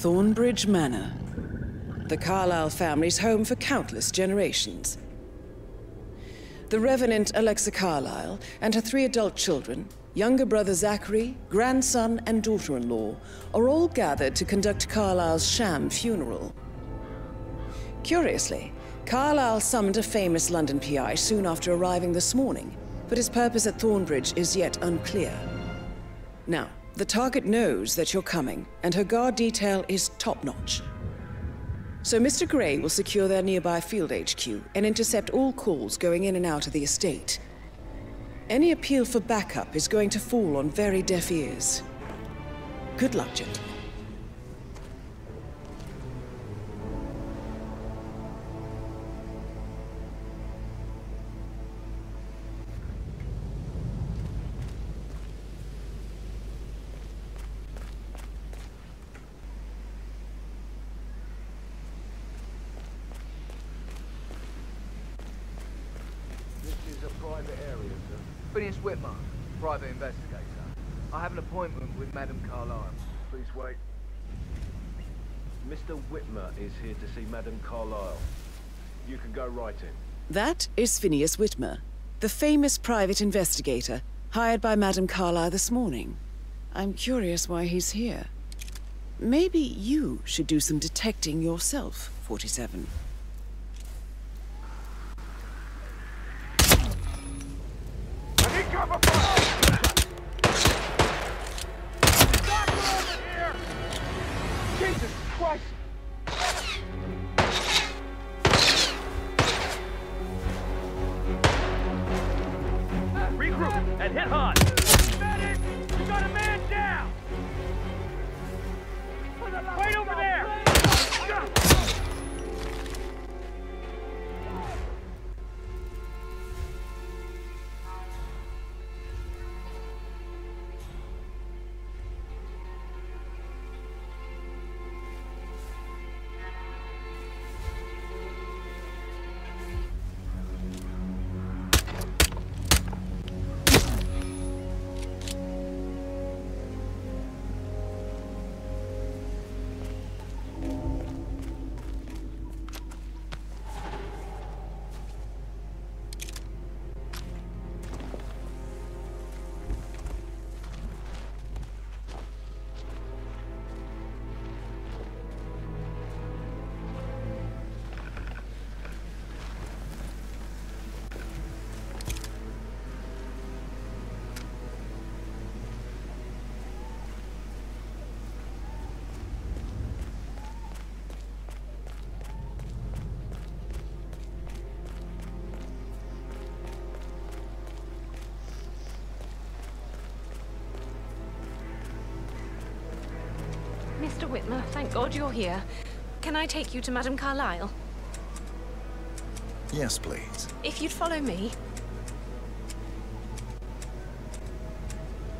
Thornbridge Manor. The Carlisle family's home for countless generations. The Revenant Alexa Carlisle and her three adult children, younger brother Zachary, grandson, and daughter in law, are all gathered to conduct Carlisle's sham funeral. Curiously, Carlisle summoned a famous London PI soon after arriving this morning, but his purpose at Thornbridge is yet unclear. Now, the target knows that you're coming, and her guard detail is top notch. So Mr. Grey will secure their nearby field HQ and intercept all calls going in and out of the estate. Any appeal for backup is going to fall on very deaf ears. Good luck, gentlemen. Phineas Whitmer, private investigator. I have an appointment with Madame Carlisle. Please wait. Mr. Whitmer is here to see Madame Carlisle. You can go right in. That is Phineas Whitmer, the famous private investigator hired by Madame Carlisle this morning. I'm curious why he's here. Maybe you should do some detecting yourself, 47. Mr. Whitmer, thank God you're here. Can I take you to Madame Carlisle? Yes, please. If you'd follow me.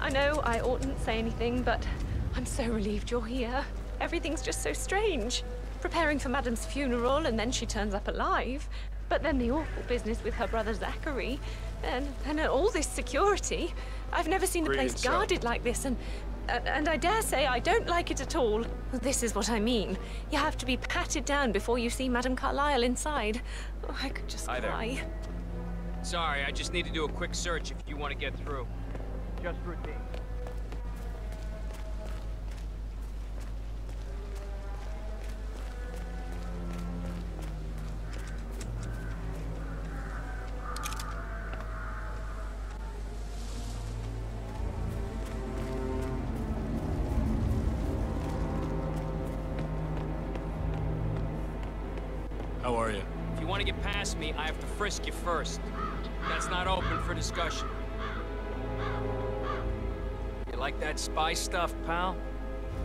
I know I oughtn't say anything, but I'm so relieved you're here. Everything's just so strange. Preparing for Madame's funeral, and then she turns up alive. But then the awful business with her brother Zachary, and, and all this security. I've never seen the place Greetings, guarded like this, and and and I dare say I don't like it at all. This is what I mean. You have to be patted down before you see Madame Carlisle inside. Oh, I could just Hi there. cry. Sorry, I just need to do a quick search if you want to get through. Just routine. First. That's not open for discussion. You like that spy stuff, pal?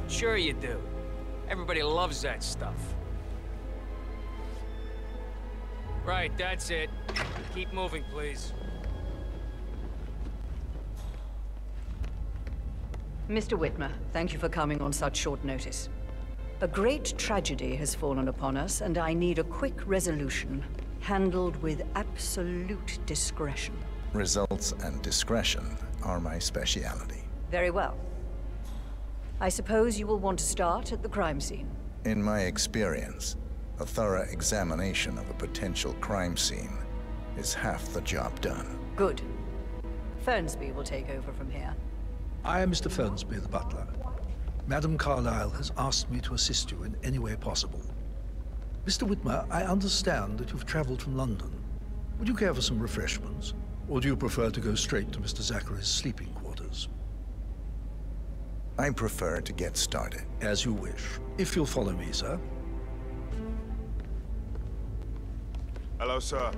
Sure you do. Everybody loves that stuff. Right, that's it. Keep moving, please. Mr. Whitmer, thank you for coming on such short notice. A great tragedy has fallen upon us, and I need a quick resolution, handled with absolute discretion. Results and discretion are my speciality. Very well. I suppose you will want to start at the crime scene. In my experience, a thorough examination of a potential crime scene is half the job done. Good. Fernsby will take over from here. I am Mr. Fernsby, the butler. Madam Carlisle has asked me to assist you in any way possible. Mr. Whitmer, I understand that you've traveled from London. Would you care for some refreshments? Or do you prefer to go straight to Mr. Zachary's sleeping quarters? I prefer to get started. As you wish. If you'll follow me, sir. Hello, sir.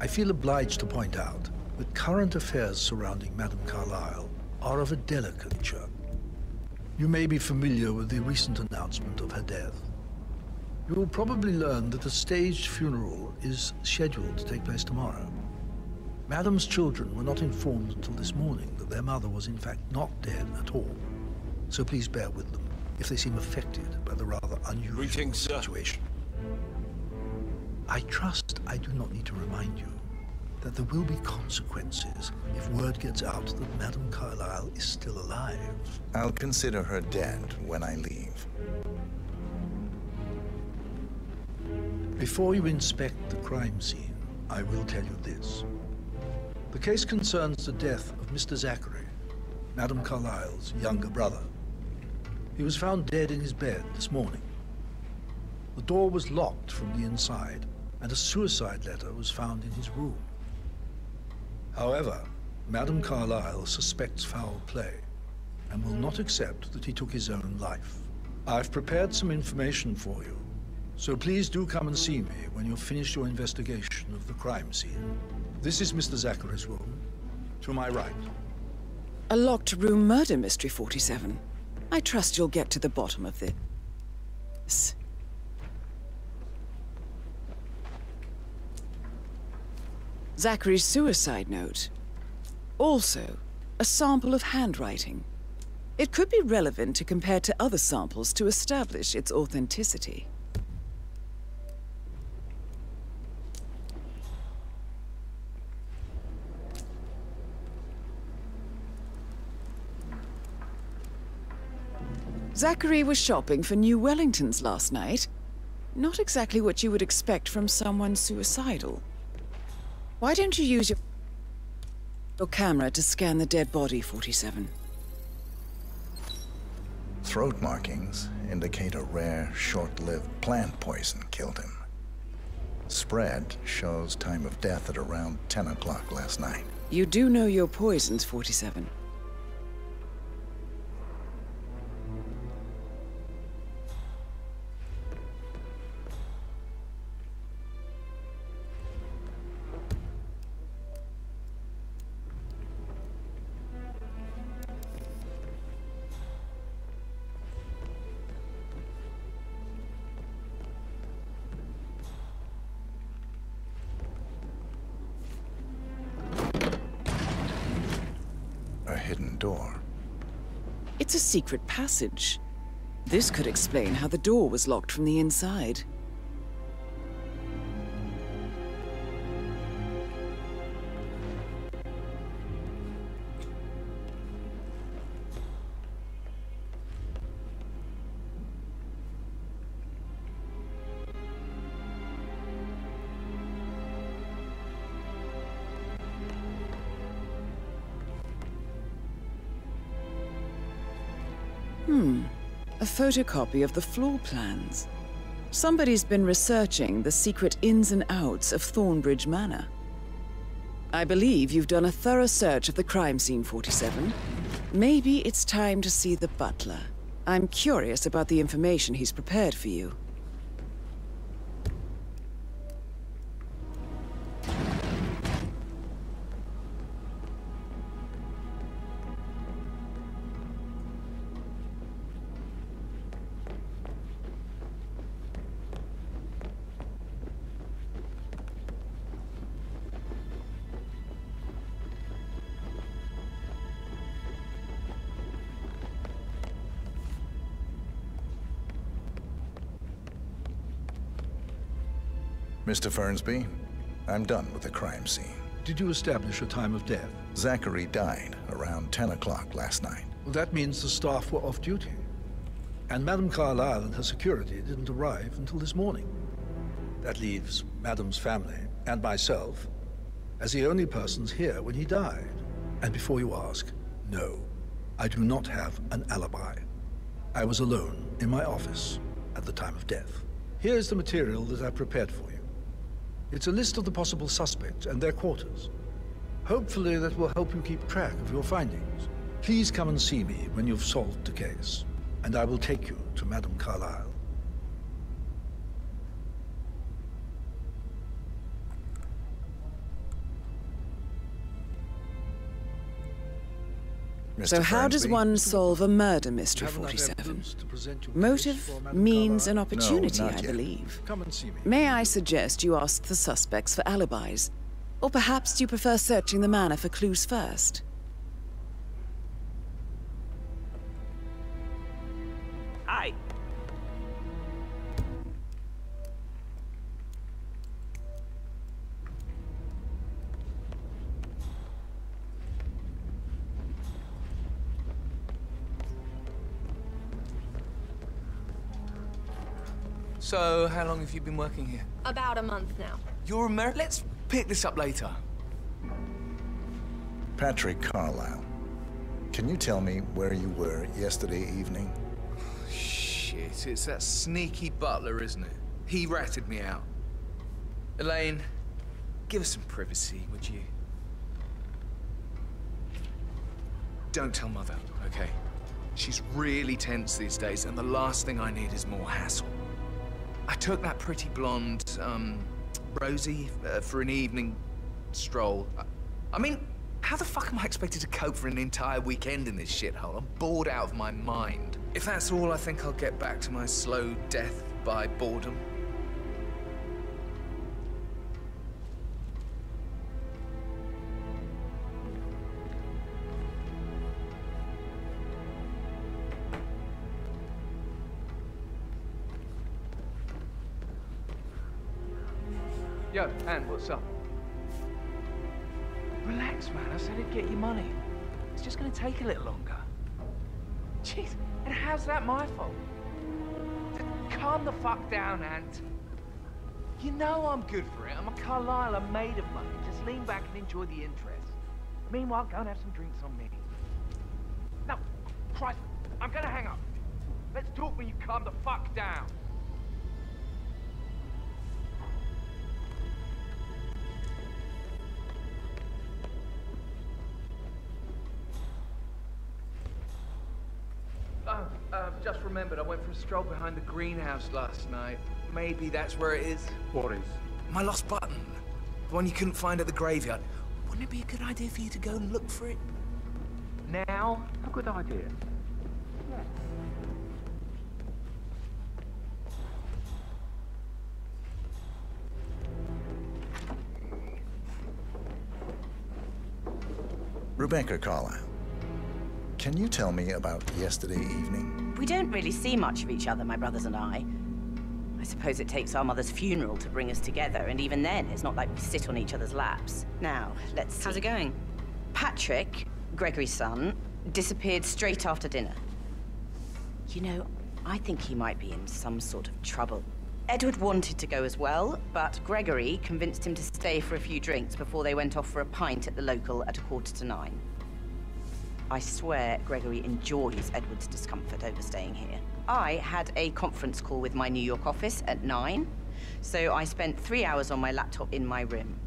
I feel obliged to point out that current affairs surrounding Madame Carlisle are of a delicate nature. You may be familiar with the recent announcement of her death. You will probably learn that a staged funeral is scheduled to take place tomorrow. Madame's children were not informed until this morning that their mother was in fact not dead at all. So please bear with them if they seem affected by the rather unusual Greetings, sir. situation. I trust I do not need to remind you that there will be consequences if word gets out that Madame Carlisle is still alive. I'll consider her dead when I leave. Before you inspect the crime scene, I will tell you this. The case concerns the death of Mr. Zachary, Madame Carlisle's younger brother. He was found dead in his bed this morning. The door was locked from the inside, and a suicide letter was found in his room. However, Madame Carlisle suspects foul play and will not accept that he took his own life. I've prepared some information for you, so please do come and see me when you've finished your investigation of the crime scene. This is Mr. Zachary's room. To my right. A locked room murder mystery, 47. I trust you'll get to the bottom of this. Zachary's suicide note. Also, a sample of handwriting. It could be relevant to compare to other samples to establish its authenticity. Zachary was shopping for new Wellingtons last night. Not exactly what you would expect from someone suicidal. Why don't you use your, your camera to scan the dead body, 47? Throat markings indicate a rare, short-lived plant poison killed him. Spread shows time of death at around 10 o'clock last night. You do know your poisons, 47. Door. It's a secret passage. This could explain how the door was locked from the inside. Photocopy of the floor plans. Somebody's been researching the secret ins and outs of Thornbridge Manor. I believe you've done a thorough search of the crime scene, 47. Maybe it's time to see the butler. I'm curious about the information he's prepared for you. Mr. Fernsby, I'm done with the crime scene. Did you establish a time of death? Zachary died around 10 o'clock last night. Well, that means the staff were off duty. And Madame Carlisle and her security didn't arrive until this morning. That leaves Madame's family and myself as the only persons here when he died. And before you ask, no, I do not have an alibi. I was alone in my office at the time of death. Here's the material that I prepared for. It's a list of the possible suspects and their quarters. Hopefully that will help you keep track of your findings. Please come and see me when you've solved the case, and I will take you to Madame Carlisle. Mr. So how does one solve a murder mystery, 47? evidence to present you with Motive, means, and Carlisle? opportunity, not I yet. believe. Come and see me. May I suggest you ask the suspects for alibis? Or perhaps do you prefer searching the manor for clues first? So, how long have you been working here? About a month now. You're American. Let's pick this up later. Patrick Carlisle. Can you tell me where you were yesterday evening? Shit, it's that sneaky butler, isn't it? He ratted me out. Elaine, give us some privacy, would you? Don't tell Mother, okay? She's really tense these days, and the last thing I need is more hassle. I took that pretty blonde, um, Rosie, uh, for an evening stroll. I, I mean, how the fuck am I expected to cope for an entire weekend in this shithole? I'm bored out of my mind. If that's all, I think I'll get back to my slow death by boredom. Take a little longer. Jeez, and how's that my fault? Calm the fuck down, Ant. You know I'm good for it. I'm a Carlisle. I'm made of money. Just lean back and enjoy the interest. Meanwhile, go and have some drinks on me. No, Christ, I'm gonna hang up. Let's talk when you calm the fuck down. Remembered, I went for a stroll behind the greenhouse last night. Maybe that's where it is. What is? My lost button. The one you couldn't find at the graveyard. Wouldn't it be a good idea for you to go and look for it? Now? A good idea. Yes. Rebecca Carlisle. Can you tell me about yesterday evening? We don't really see much of each other, my brothers and I. I suppose it takes our mother's funeral to bring us together, and even then, it's not like we sit on each other's laps. Now, let's see. How's it going? Patrick, Gregory's son, disappeared straight after dinner. You know, I think he might be in some sort of trouble. Edward wanted to go as well, but Gregory convinced him to stay for a few drinks before they went off for a pint at the local at a quarter to nine. I swear Gregory enjoys Edward's discomfort over staying here. I had a conference call with my New York office at nine, so I spent three hours on my laptop in my room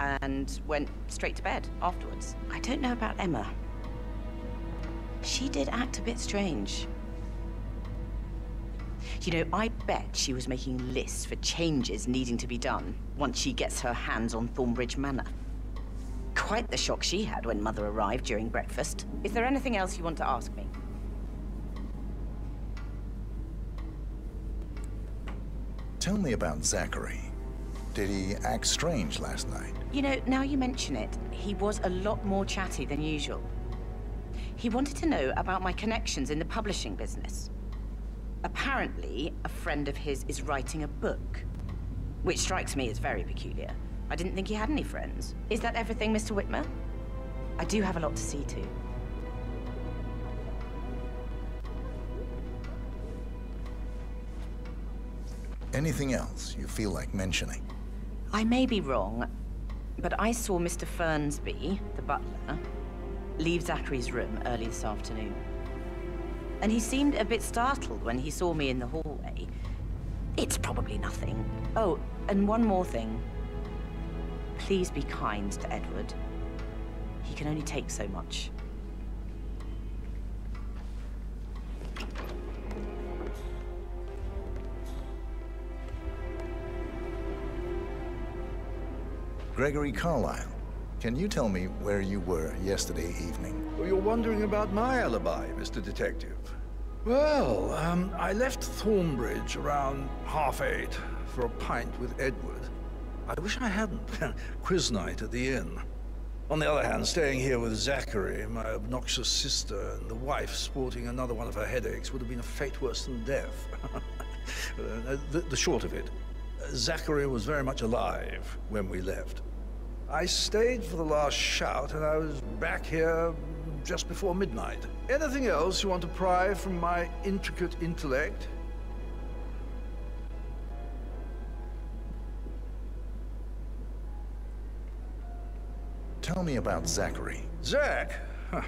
and went straight to bed afterwards. I don't know about Emma. She did act a bit strange. You know, I bet she was making lists for changes needing to be done once she gets her hands on Thornbridge Manor. Quite the shock she had when Mother arrived during breakfast. Is there anything else you want to ask me? Tell me about Zachary. Did he act strange last night? You know, now you mention it, he was a lot more chatty than usual. He wanted to know about my connections in the publishing business. Apparently, a friend of his is writing a book, which strikes me as very peculiar. I didn't think he had any friends. Is that everything, Mr. Whitmer? I do have a lot to see to. Anything else you feel like mentioning? I may be wrong, but I saw Mr. Fernsby, the butler, leave Zachary's room early this afternoon. And he seemed a bit startled when he saw me in the hallway. It's probably nothing. Oh, and one more thing. Please be kind to Edward. He can only take so much. Gregory Carlisle, can you tell me where you were yesterday evening? Oh, you're wondering about my alibi, Mr. Detective. Well, um, I left Thornbridge around half eight for a pint with Edward. I wish I hadn't. Quiz night at the inn. On the other hand, staying here with Zachary, my obnoxious sister, and the wife sporting another one of her headaches would have been a fate worse than death. uh, the, the short of it, Zachary was very much alive when we left. I stayed for the last shout, and I was back here just before midnight. Anything else you want to pry from my intricate intellect? Tell me about Zachary. Zach? Huh.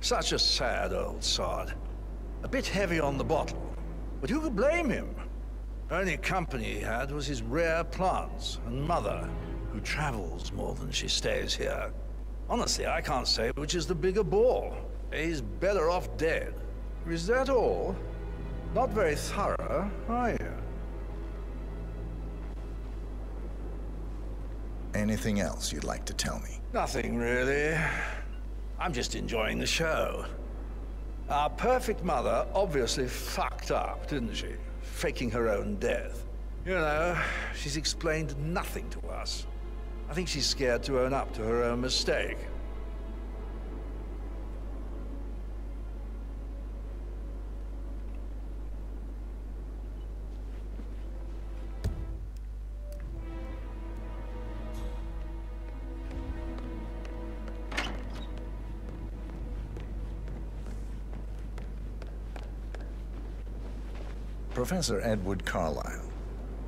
Such a sad old sod. A bit heavy on the bottle. But who could blame him? Only company he had was his rare plants and mother, who travels more than she stays here. Honestly, I can't say which is the bigger ball. He's better off dead. Is that all? Not very thorough, are you? Anything else you'd like to tell me? Nothing, really. I'm just enjoying the show. Our perfect mother obviously fucked up, didn't she? Faking her own death. You know, she's explained nothing to us. I think she's scared to own up to her own mistake. Professor Edward Carlisle,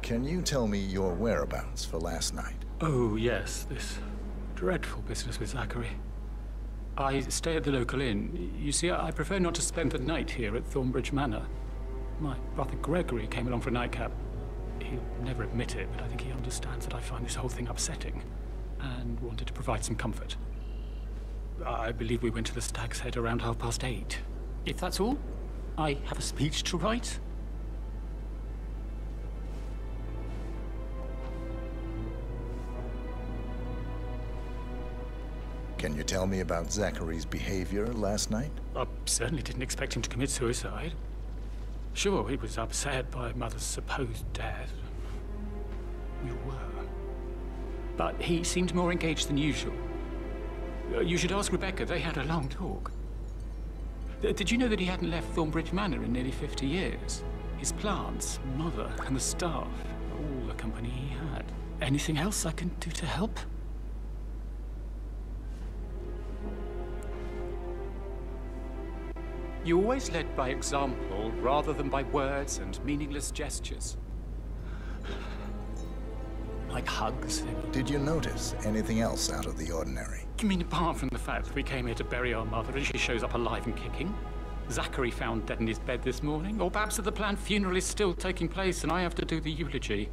can you tell me your whereabouts for last night? Oh, yes, this dreadful business with Zachary. I stay at the local inn. You see, I prefer not to spend the night here at Thornbridge Manor. My brother Gregory came along for a nightcap. He'll never admit it, but I think he understands that I find this whole thing upsetting and wanted to provide some comfort. I believe we went to the Stag's Head around half past eight. If that's all, I have a speech to write. Tell me about Zachary's behavior last night? I certainly didn't expect him to commit suicide. Sure, he was upset by Mother's supposed death. We were. But he seemed more engaged than usual. Uh, You should ask Rebecca. They had a long talk. Did you know that he hadn't left Thornbridge Manor in nearly 50 years? His plants, Mother, and the staff, all the company he had. Anything else I can do to help? You always led by example rather than by words and meaningless gestures. Like hugs. Did you notice anything else out of the ordinary? You mean apart from the fact that we came here to bury our mother and she shows up alive and kicking? Zachary found dead in his bed this morning? Or perhaps that the planned funeral is still taking place and I have to do the eulogy?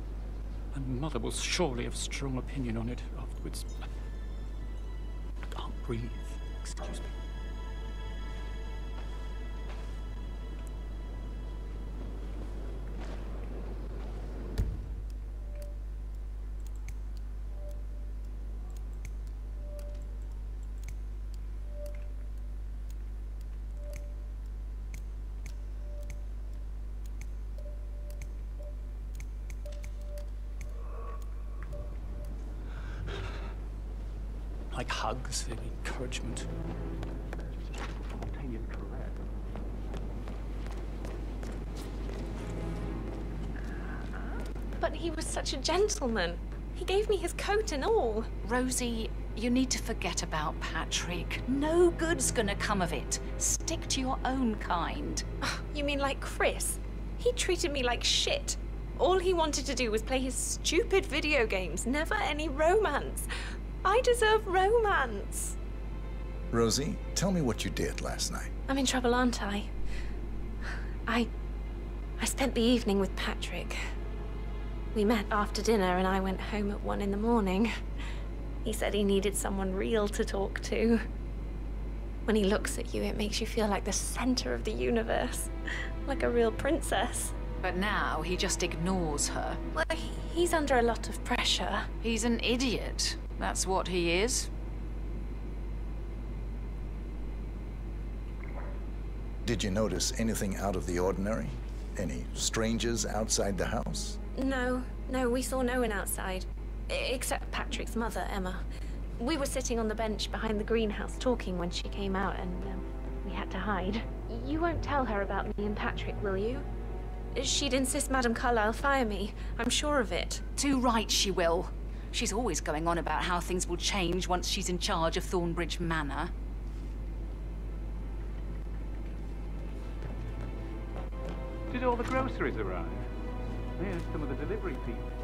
And Mother will surely have strong opinion on it afterwards. I can't breathe. Excuse me. And. But he was such a gentleman. He gave me his coat and all. Rosie, you need to forget about Patrick. No good's gonna come of it. Stick to your own kind. You mean like Chris? He treated me like shit. All he wanted to do was play his stupid video games, never any romance. I deserve romance. Rosie, tell me what you did last night. I'm in trouble, aren't I? I. I spent the evening with Patrick. We met after dinner and I went home at one in the morning. He said he needed someone real to talk to. When he looks at you, it makes you feel like the center of the universe. Like a real princess. But now he just ignores her. Well, he's under a lot of pressure. He's an idiot. That's what he is. Did you notice anything out of the ordinary? Any strangers outside the house? No, no, we saw no one outside. Except Patrick's mother, Emma. We were sitting on the bench behind the greenhouse talking when she came out and um, we had to hide. You won't tell her about me and Patrick, will you? She'd insist Madame Carlisle fire me. I'm sure of it. Too right she will. She's always going on about how things will change once she's in charge of Thornbridge Manor. Did all the groceries arrive? Yeah, some of the delivery people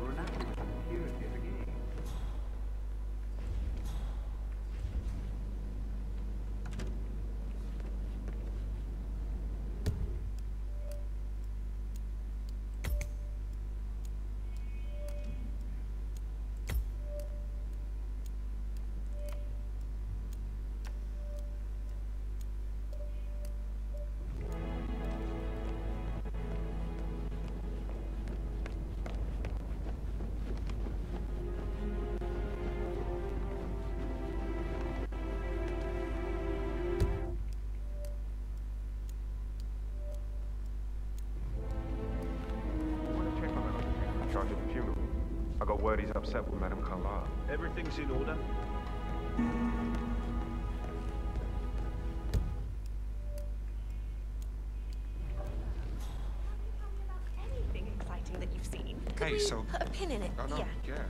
word he's upset with Madame Carlisle. Everything's in order. Anything exciting that you've seen? Could Hey, so- put a pin in it? Oh, no, yeah. yeah.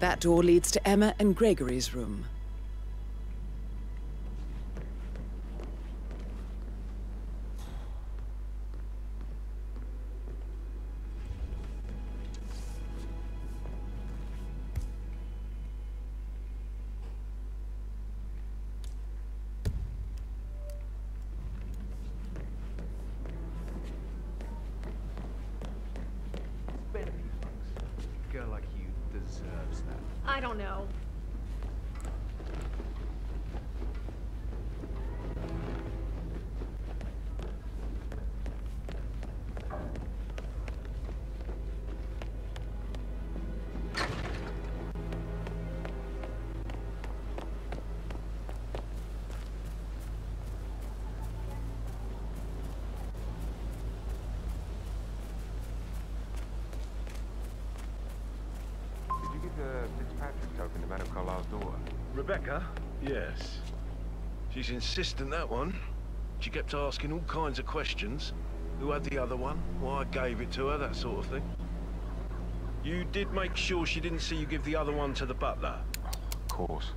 That door leads to Emma and Gregory's room. Don't know. Rebecca? Yes. She's insistent, that one. She kept asking all kinds of questions. Who had the other one? Why I gave it to her, that sort of thing. You did make sure she didn't see you give the other one to the butler? Of course.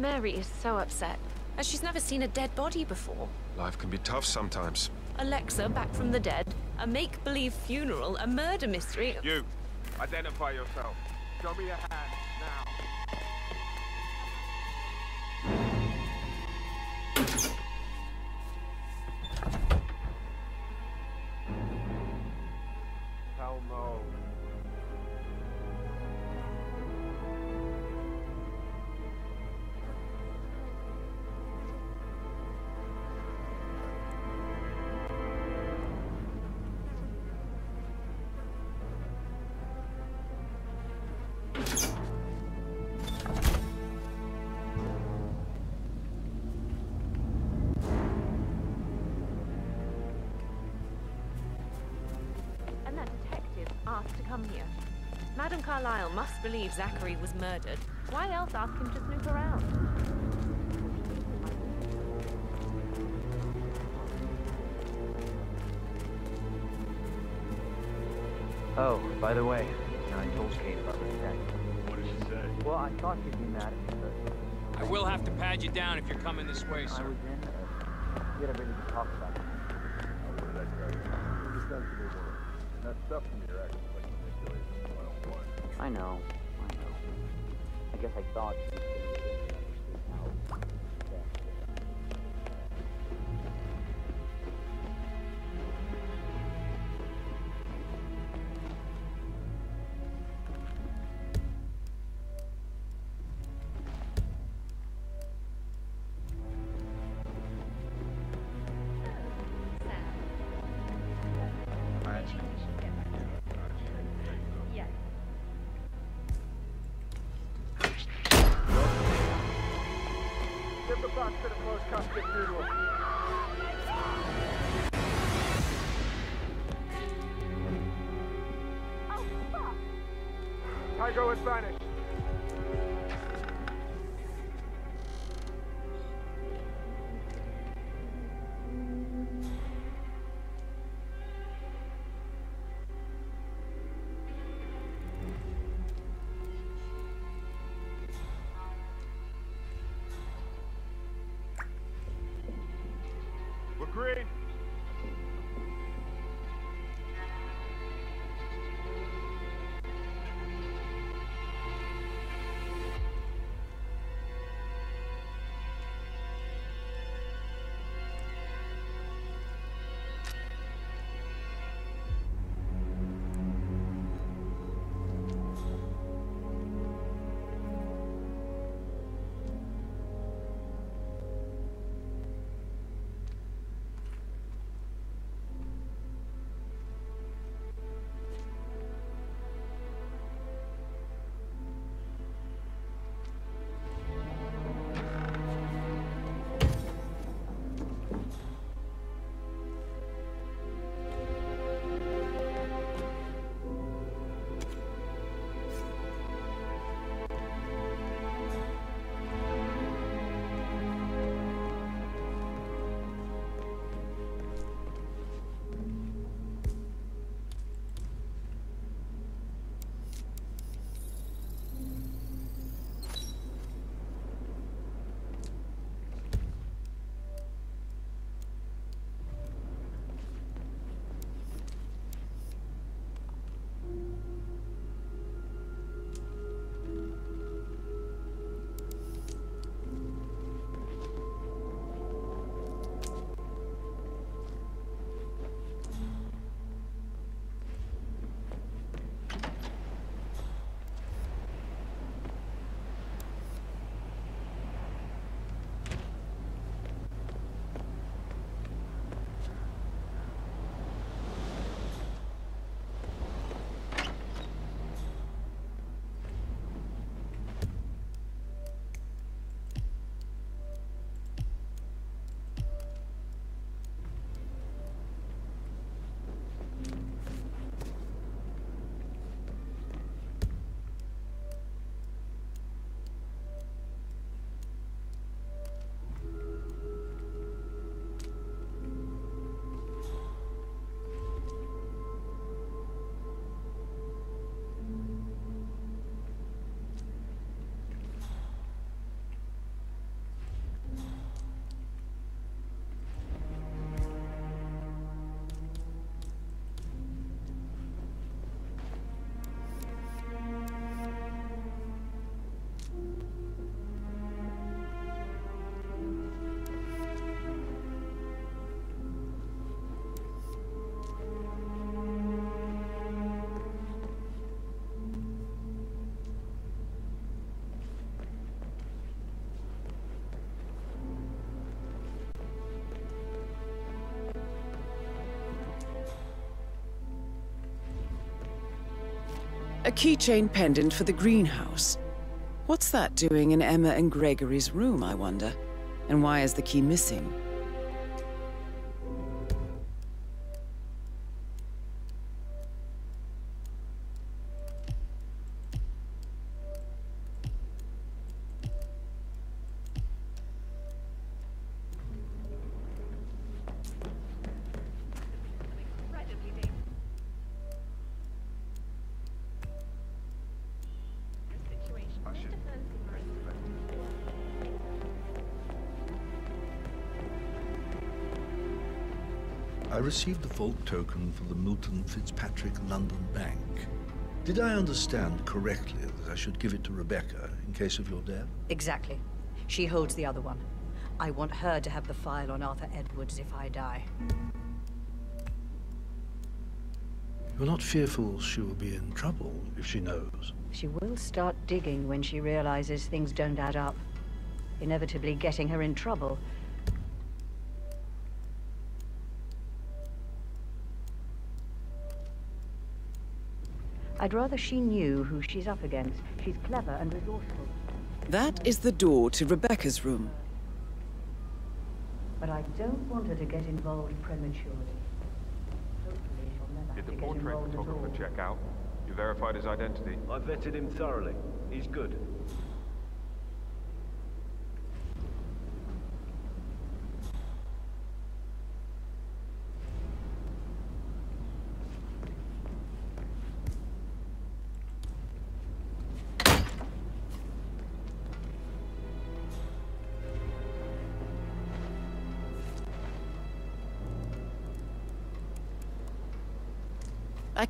Mary is so upset, as she's never seen a dead body before. Life can be tough sometimes. Alexa back from the dead, a make-believe funeral, a murder mystery. You, identify yourself. Show me your hand, to come here. Madame Carlisle must believe Zachary was murdered. Why else ask him to snoop around? Oh, by the way, I told Kate about the deck. What did she say? Well, I thought she'd be mad at me, but I will have to pad you down if you're coming this way, I sir. was in. Uh, we had a really good talk about it. Oh, what did I tell you? You're a sensible woman. And that stuff from your I know. I know. I guess I thought We're A keychain pendant for the greenhouse. What's that doing in Emma and Gregory's room, I wonder? And why is the key missing? Received the vault token for the Milton Fitzpatrick London Bank. Did I understand correctly that I should give it to Rebecca in case of your death? Exactly. She holds the other one. I want her to have the file on Arthur Edwards if I die. You're not fearful she will be in trouble if she knows? She will start digging when she realizes things don't add up. Inevitably getting her in trouble. I'd rather she knew who she's up against. She's clever and resourceful. That is the door to Rebecca's room. But I don't want her to get involved prematurely. Hopefully she'll never Did the portrait involved photographer check out? You verified his identity? I vetted him thoroughly. He's good.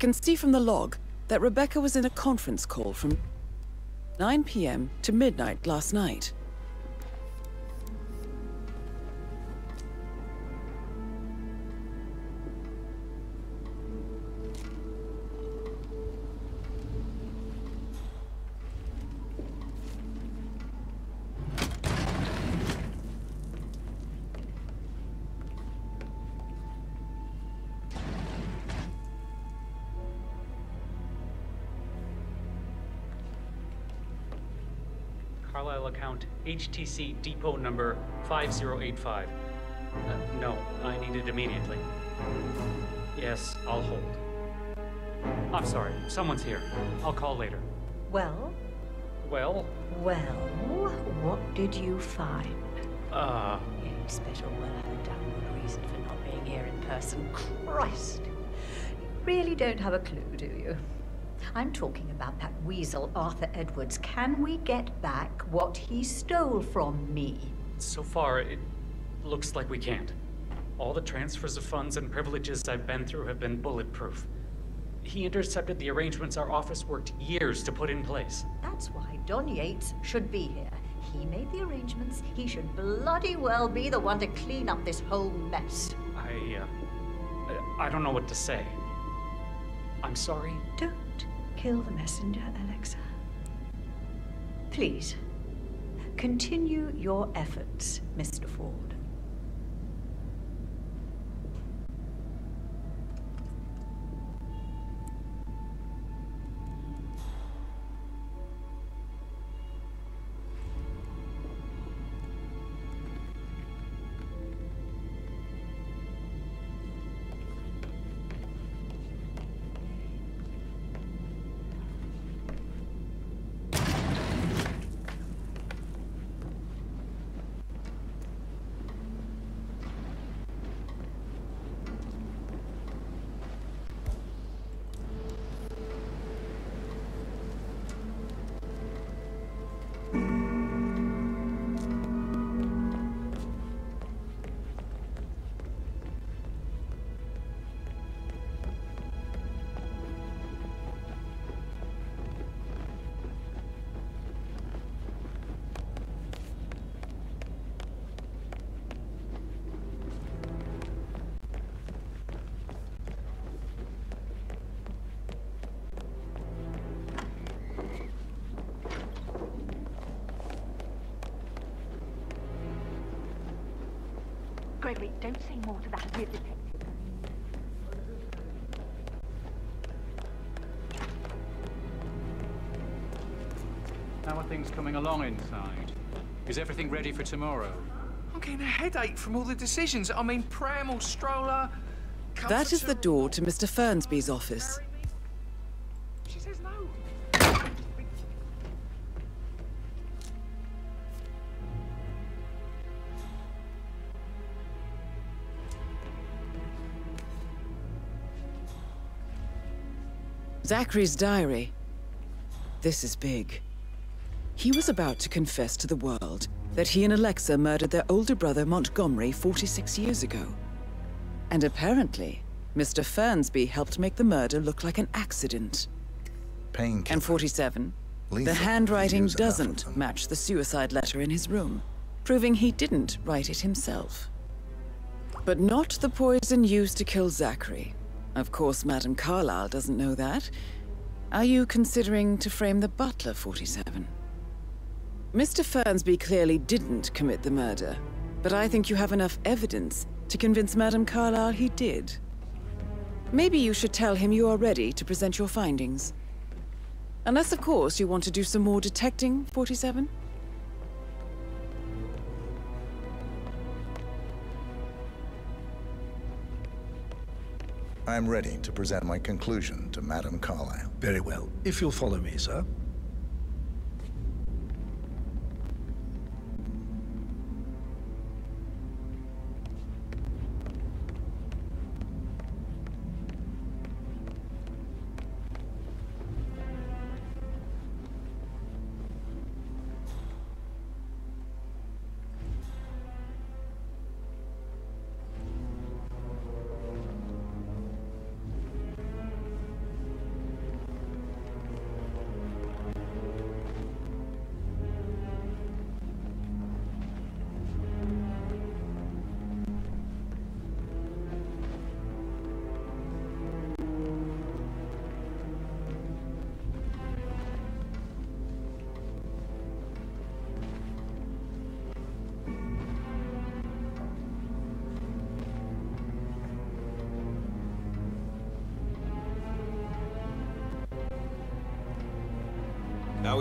Can see from the log that Rebecca was in a conference call from 9 p.m. to midnight last night. HTC depot number 5085. Uh, no, I need it immediately. Yes, I'll hold. I'm sorry, someone's here. I'll call later. Well, Well, well, what did you find? uh, You special well have a damn good reason for not being here in person. Christ! You really don't have a clue, do you? I'm talking about that weasel, Arthur Edwards. Can we get back what he stole from me? so far it looks like we can't. All the transfers of funds and privileges I've been through have been bulletproof. He intercepted the arrangements our office worked years to put in place. That's why Don Yates should be here. He made the arrangements. He should bloody well be the one to clean up this whole mess. I, uh, I don't know what to say. I'm sorry. Don't kill the messenger, Alexa. Please, continue your efforts, Mr. Ford. Gregory, don't say more to that. We're detectives. How are things coming along inside? Is everything ready for tomorrow? I'm getting a headache from all the decisions. I mean, pram or stroller. That is the door to Mr. Fernsby's office. Zachary's diary. This is big. He was about to confess to the world that he and Alexa murdered their older brother Montgomery 46 years ago. And apparently, Mr. Fernsby helped make the murder look like an accident. Painkiller. And 47, Lethal the handwriting use enough of doesn't match the suicide letter in his room, proving he didn't write it himself. But not the poison used to kill Zachary. Of course, Madame Carlisle doesn't know that. Are you considering to frame the butler, 47? Mr. Fernsby clearly didn't commit the murder, but I think you have enough evidence to convince Madame Carlisle he did. Maybe you should tell him you are ready to present your findings. Unless, of course, you want to do some more detecting, 47? I'm ready to present my conclusion to Madame Carlisle. Very well. If you'll follow me, sir.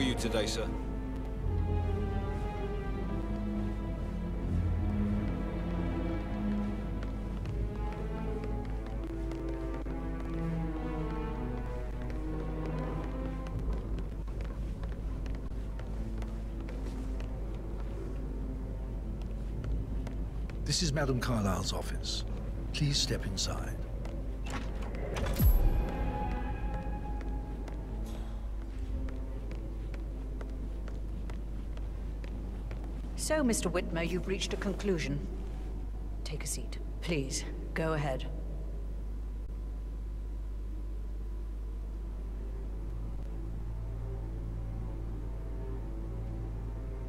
Are you today, sir? This is Madame Carlisle's office. Please step inside. So, Mr. Whitmer, you've reached a conclusion. Take a seat. Please, go ahead.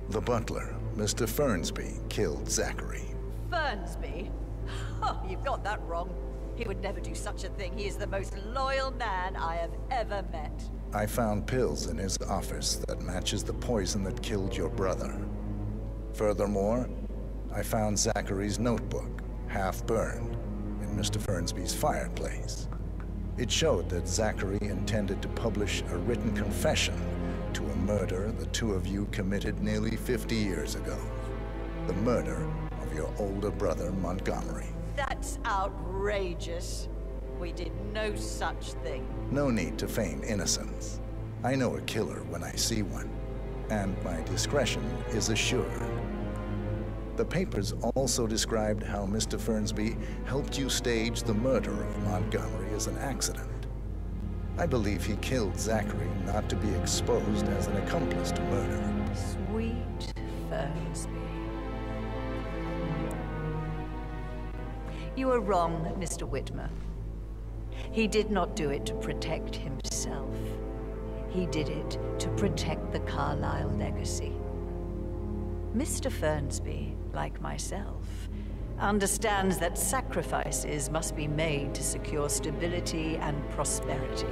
The butler, Mr. Fernsby, killed Zachary. Fernsby? Oh, you've got that wrong. He would never do such a thing. He is the most loyal man I have ever met. I found pills in his office that matches the poison that killed your brother. Furthermore, I found Zachary's notebook, half burned, in Mr. Fernsby's fireplace. It showed that Zachary intended to publish a written confession to a murder the two of you committed nearly 50 years ago. The murder of your older brother, Montgomery. That's outrageous. We did no such thing. No need to feign innocence. I know a killer when I see one, and my discretion is assured. The papers also described how Mr. Fernsby helped you stage the murder of Montgomery as an accident. I believe he killed Zachary not to be exposed as an accomplice to murder. Sweet Fernsby. You are wrong, Mr. Whitmer. He did not do it to protect himself. He did it to protect the Carlisle legacy. Mr. Fernsby, like myself, understands that sacrifices must be made to secure stability and prosperity.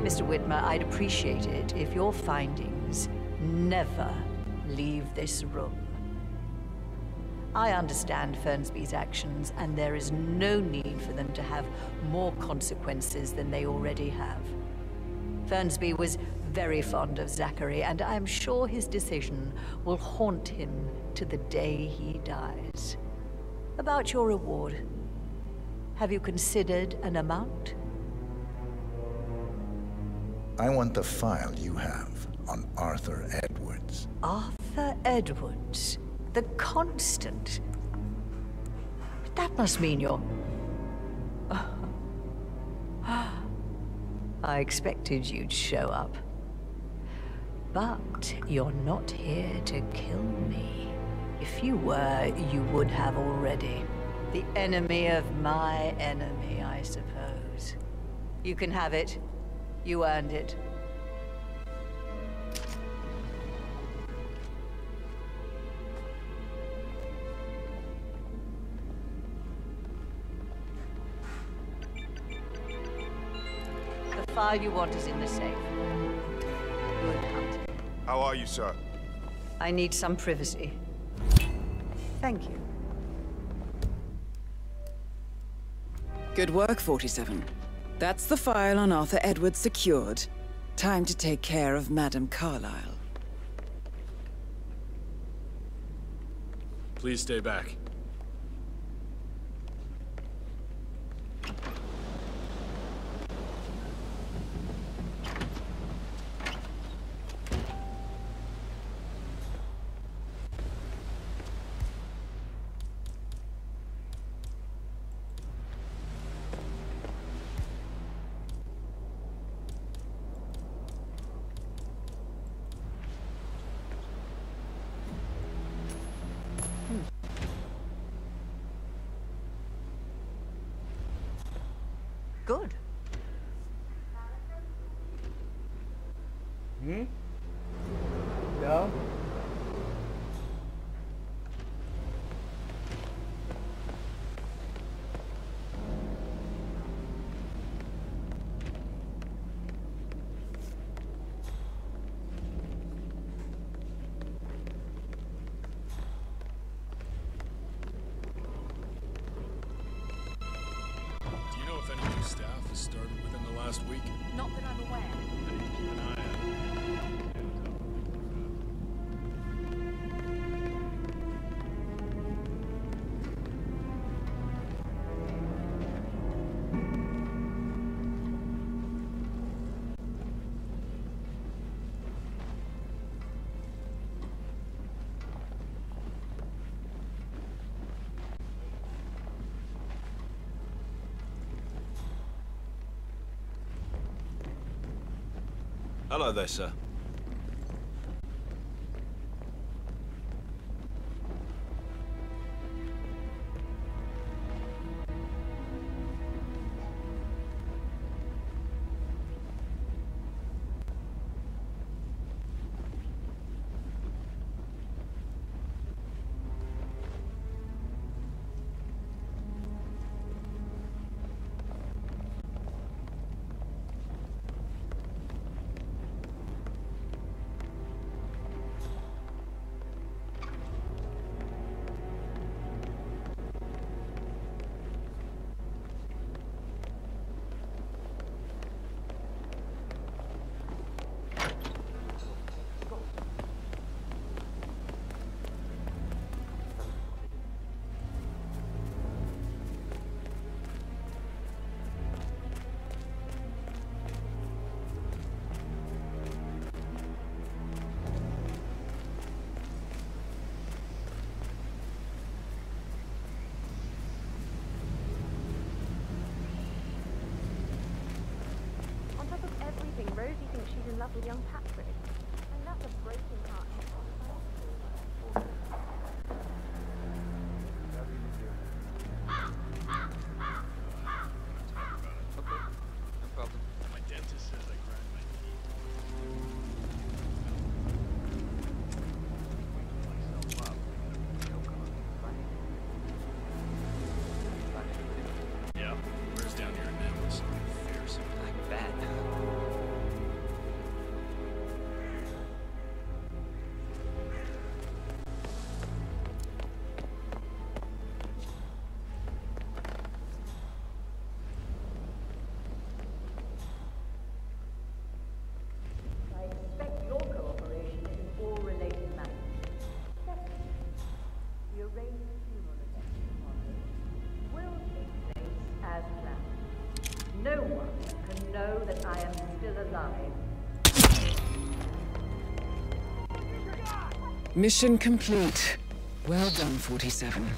Mr. Whitmer, I'd appreciate it if your findings never leave this room. I understand Fernsby's actions, and there is no need for them to have more consequences than they already have. Fernsby was very fond of Zachary, and I'm sure his decision will haunt him to the day he dies. About your reward, have you considered an amount? I want the file you have on Arthur Edwards. Arthur Edwards, the constant. That must mean you're... I expected you'd show up. But you're not here to kill me. If you were, you would have already. The enemy of my enemy, I suppose. You can have it. You earned it. File you want is in the safe. Good hunting. How are you, sir? I need some privacy. Thank you. Good work, 47. That's the file on Arthur Edwards secured. Time to take care of Madame Carlisle. Please stay back. Good. Hmm? Last week? Not that Hello there, sir. Mission complete. Well done, 47. Now